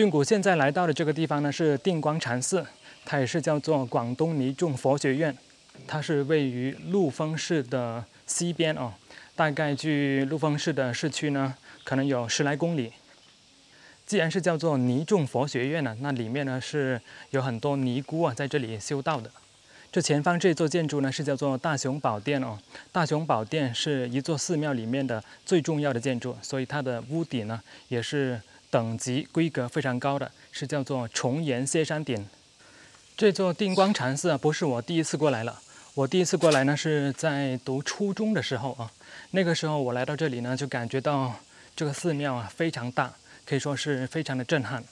俊谷现在来到的这个地方呢，是定光禅寺，它也是叫做广东尼众佛学院，它是位于陆丰市的西边哦，大概距陆丰市的市区呢，可能有十来公里。既然是叫做尼众佛学院呢，那里面呢是有很多尼姑啊在这里修道的。这前方这座建筑呢是叫做大雄宝殿哦，大雄宝殿是一座寺庙里面的最重要的建筑，所以它的屋顶呢也是等级规格非常高的，是叫做重檐歇山顶。这座定光禅寺啊，不是我第一次过来了，我第一次过来呢是在读初中的时候啊，那个时候我来到这里呢，就感觉到这个寺庙啊非常大。可以说是非常的震撼。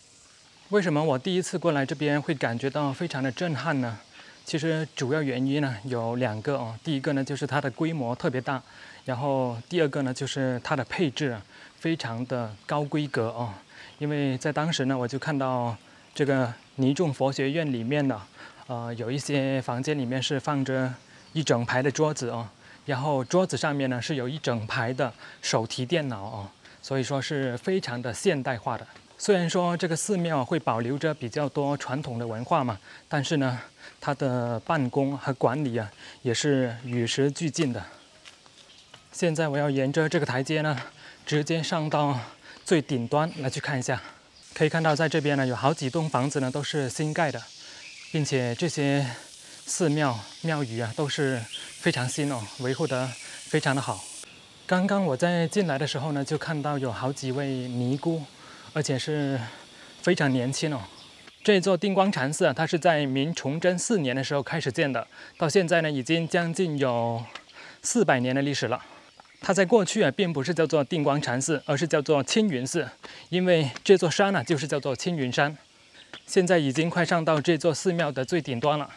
为什么我第一次过来这边会感觉到非常的震撼呢？其实主要原因呢有两个哦。第一个呢就是它的规模特别大，然后第二个呢就是它的配置啊非常的高规格哦。因为在当时呢我就看到这个尼众佛学院里面呢呃有一些房间里面是放着一整排的桌子哦，然后桌子上面呢是有一整排的手提电脑哦。所以说是非常的现代化的。虽然说这个寺庙会保留着比较多传统的文化嘛，但是呢，它的办公和管理啊也是与时俱进的。现在我要沿着这个台阶呢，直接上到最顶端来去看一下。可以看到，在这边呢有好几栋房子呢都是新盖的，并且这些寺庙庙宇啊都是非常新哦，维护得非常的好。刚刚我在进来的时候呢，就看到有好几位尼姑，而且是非常年轻哦。这座定光禅寺啊，它是在明崇祯四年的时候开始建的，到现在呢，已经将近有四百年的历史了。它在过去啊，并不是叫做定光禅寺，而是叫做青云寺，因为这座山呢，就是叫做青云山。现在已经快上到这座寺庙的最顶端了，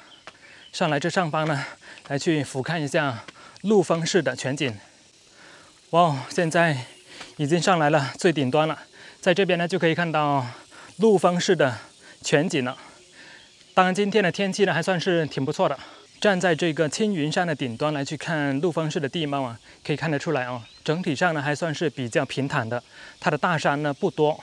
上来这上方呢，来去俯瞰一下陆丰市的全景。哇，现在已经上来了最顶端了，在这边呢就可以看到陆丰市的全景了。当然，今天的天气呢还算是挺不错的。站在这个青云山的顶端来去看陆丰市的地貌啊，可以看得出来哦，整体上呢还算是比较平坦的，它的大山呢不多。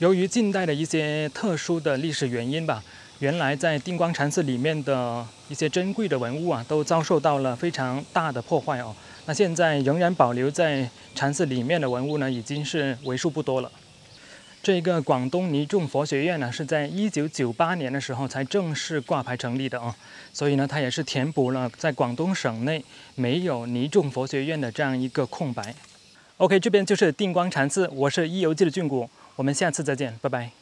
由于近代的一些特殊的历史原因吧，原来在定光禅寺里面的一些珍贵的文物啊，都遭受到了非常大的破坏哦。那现在仍然保留在禅寺里面的文物呢，已经是为数不多了。这个广东尼众佛学院呢，是在一九九八年的时候才正式挂牌成立的啊，所以呢，它也是填补了在广东省内没有尼众佛学院的这样一个空白。OK，这边就是定光禅寺，我是一游记的俊谷，我们下次再见，拜拜。